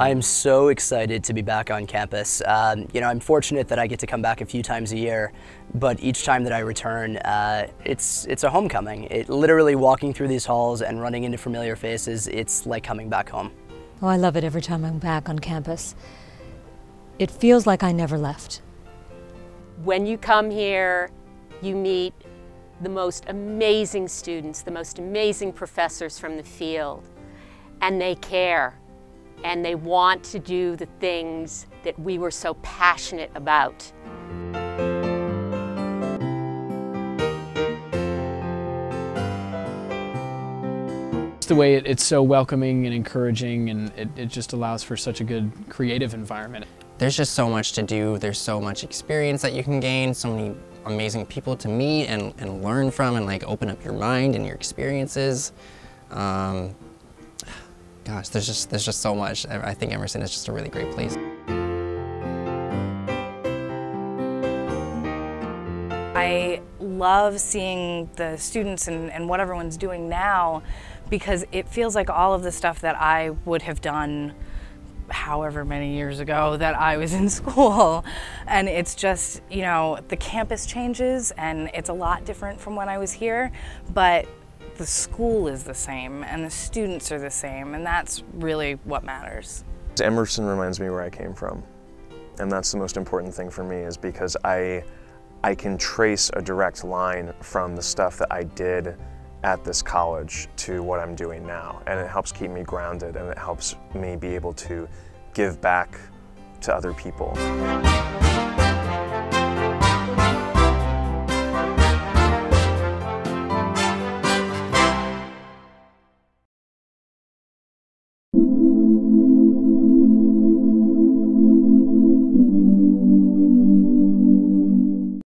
I'm so excited to be back on campus. Um, you know, I'm fortunate that I get to come back a few times a year, but each time that I return, uh, it's, it's a homecoming. It, literally walking through these halls and running into familiar faces, it's like coming back home. Oh, I love it every time I'm back on campus. It feels like I never left. When you come here, you meet the most amazing students, the most amazing professors from the field, and they care and they want to do the things that we were so passionate about. the way it, it's so welcoming and encouraging and it, it just allows for such a good creative environment. There's just so much to do, there's so much experience that you can gain, so many amazing people to meet and, and learn from and like open up your mind and your experiences. Um, gosh, there's just, there's just so much. I think Emerson is just a really great place. I love seeing the students and, and, what everyone's doing now because it feels like all of the stuff that I would have done however many years ago that I was in school. And it's just, you know, the campus changes and it's a lot different from when I was here, but the school is the same and the students are the same, and that's really what matters. Emerson reminds me where I came from. And that's the most important thing for me is because I, I can trace a direct line from the stuff that I did at this college to what I'm doing now. And it helps keep me grounded and it helps me be able to give back to other people.